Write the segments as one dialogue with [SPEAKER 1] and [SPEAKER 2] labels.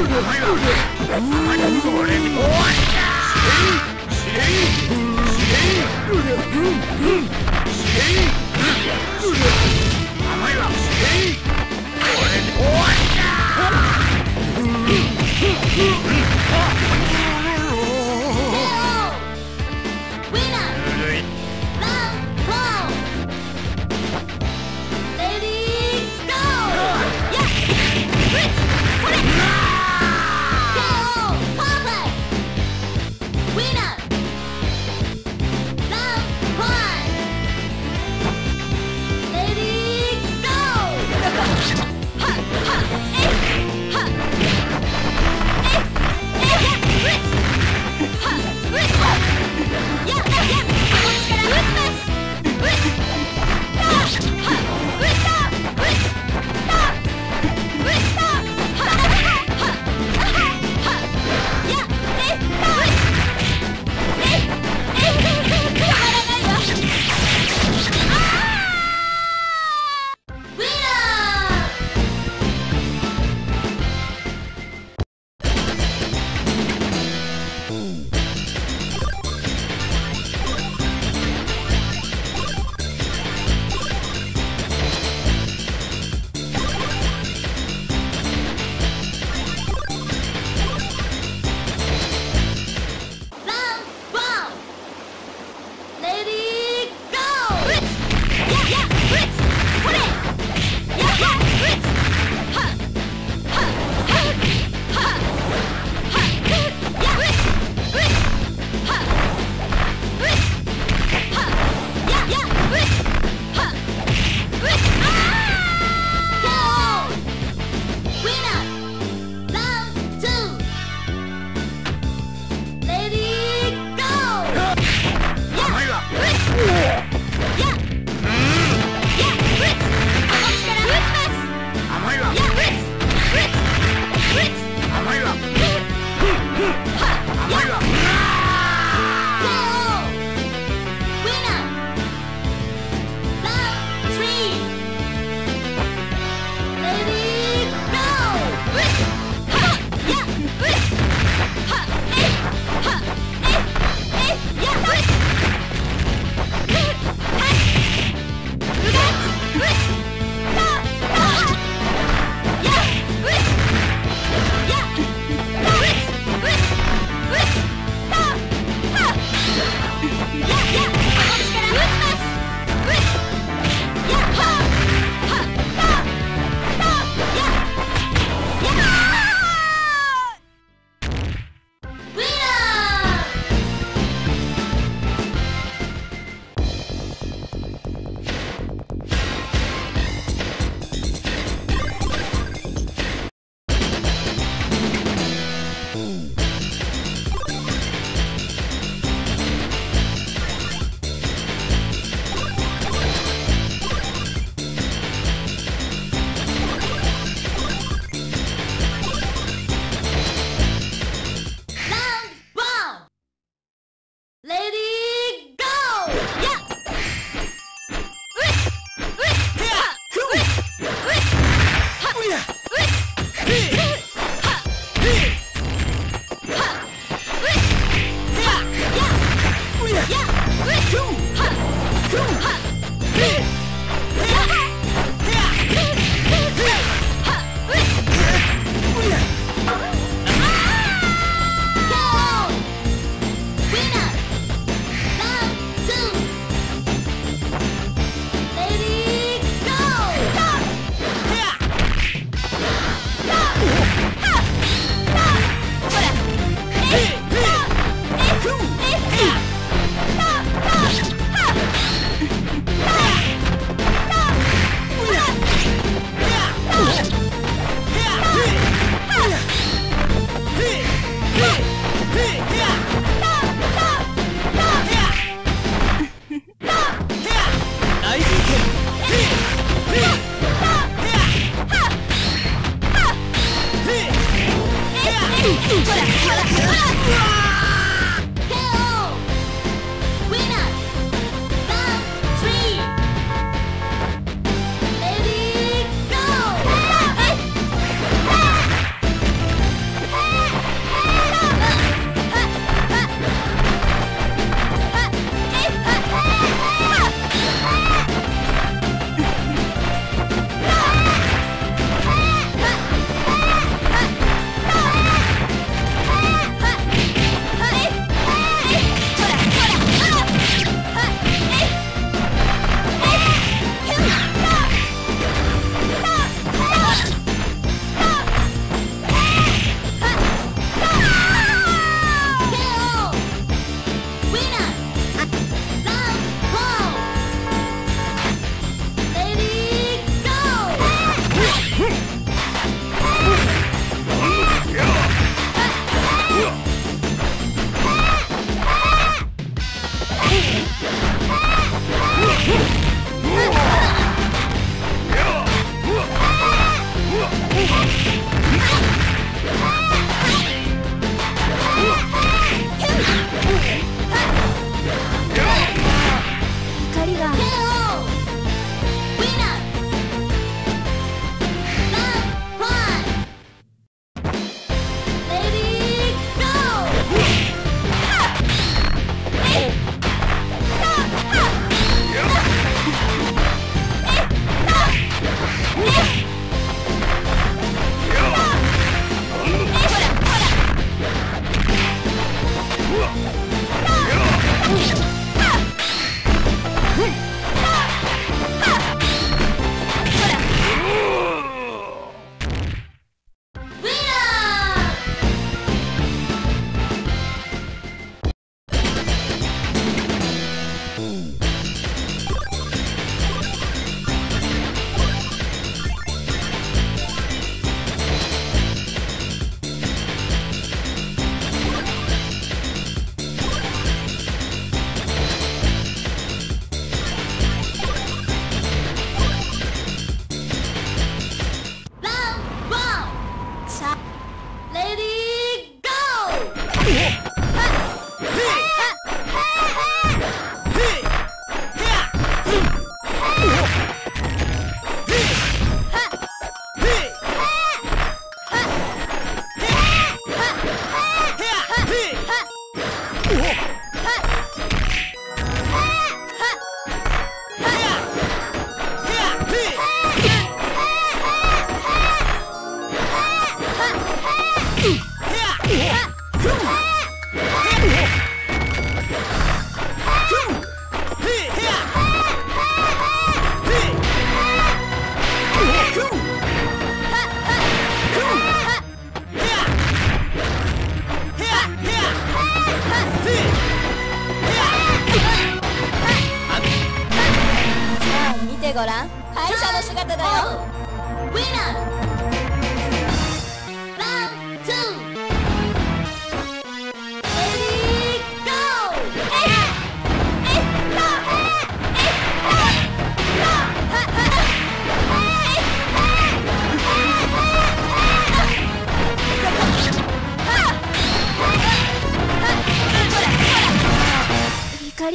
[SPEAKER 1] KO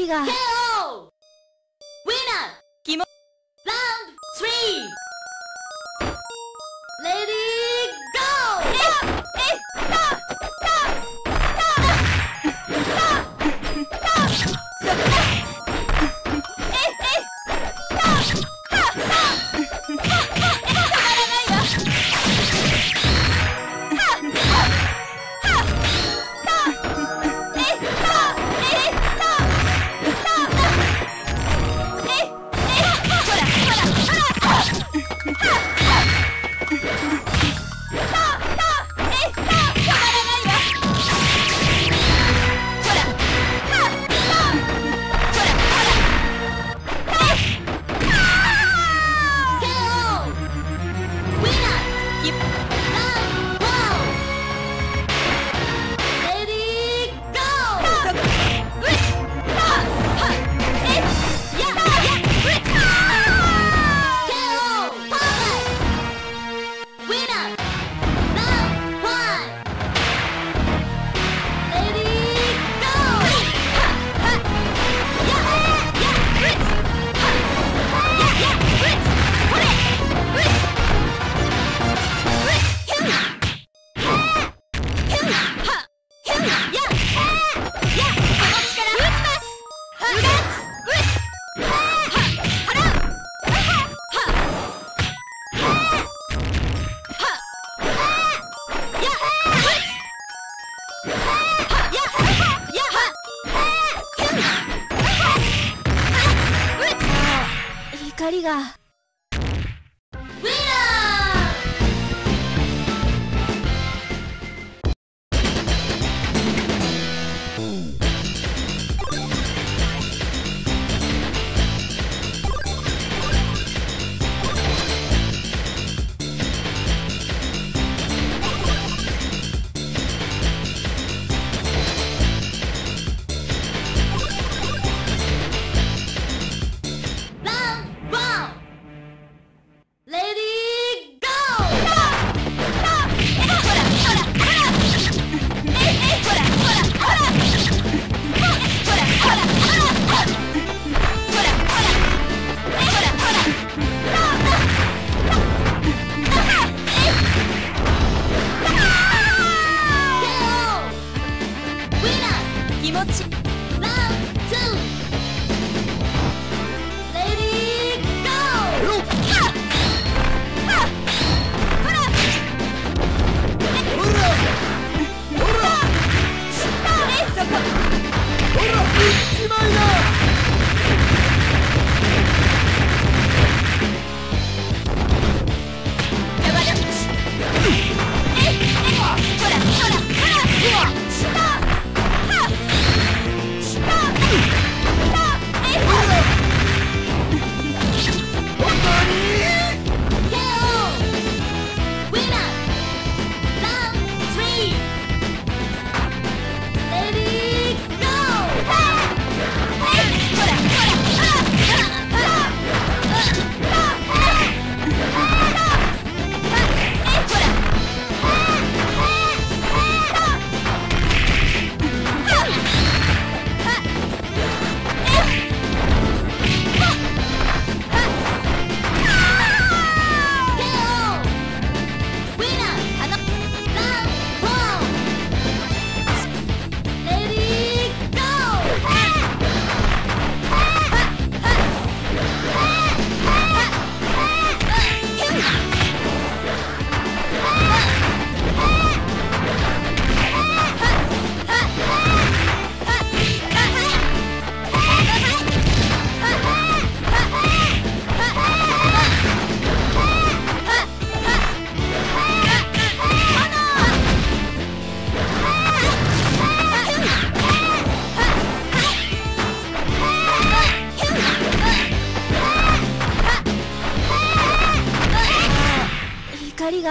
[SPEAKER 1] 光が光が。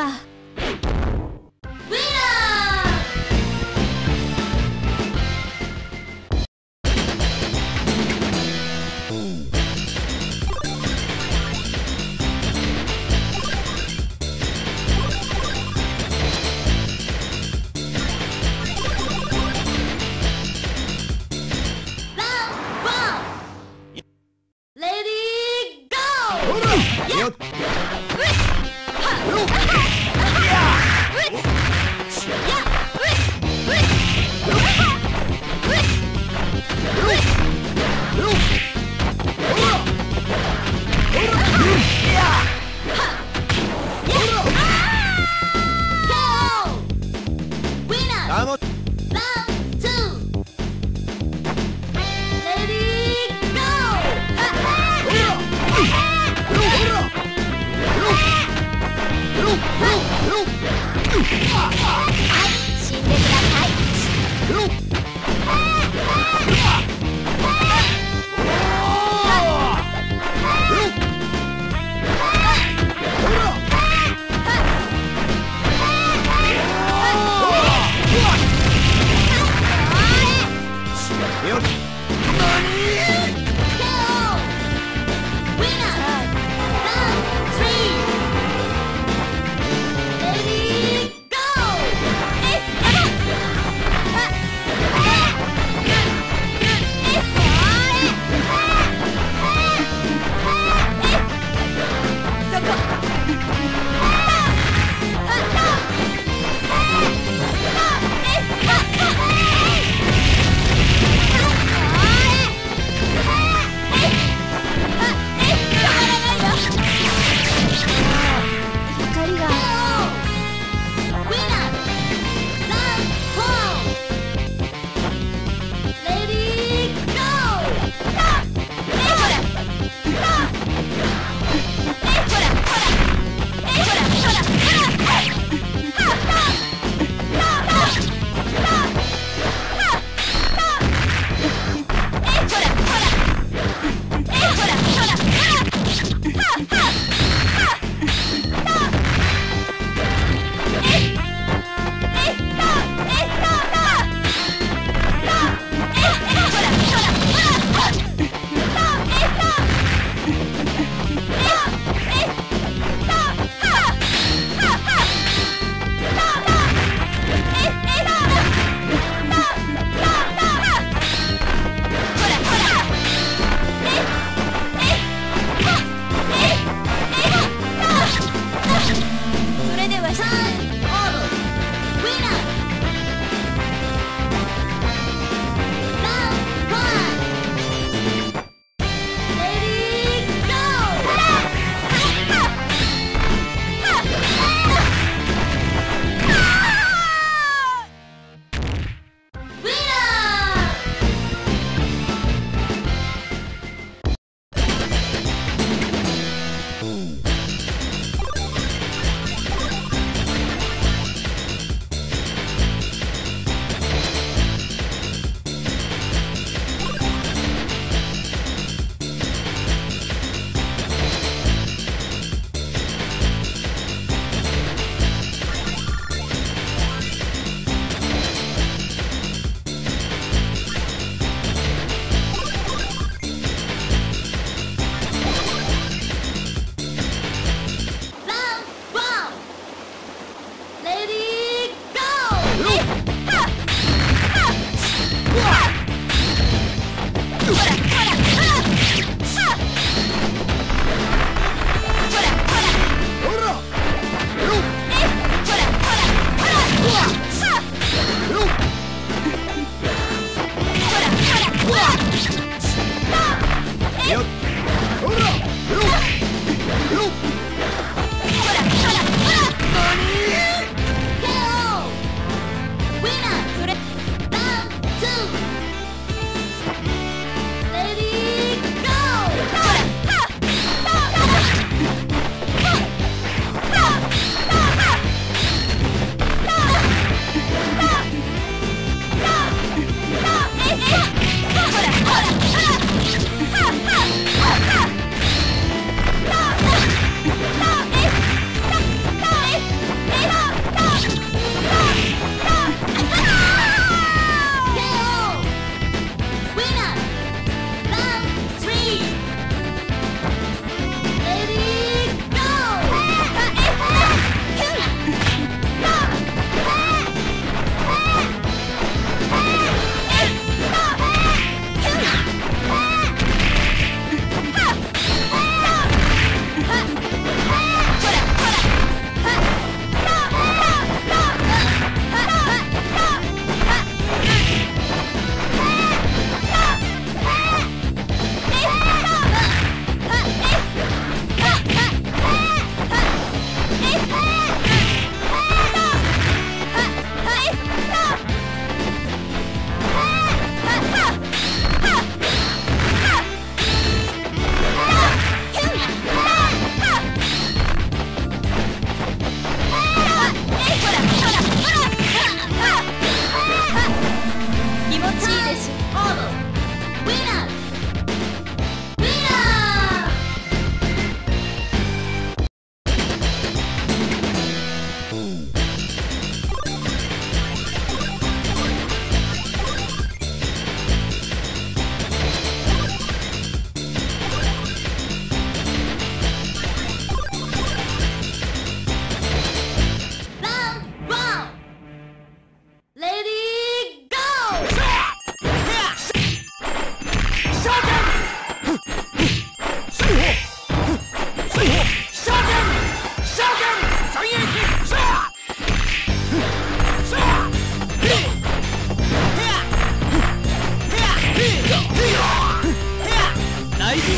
[SPEAKER 2] あ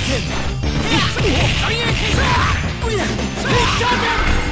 [SPEAKER 2] 大人剣三英剣無理だ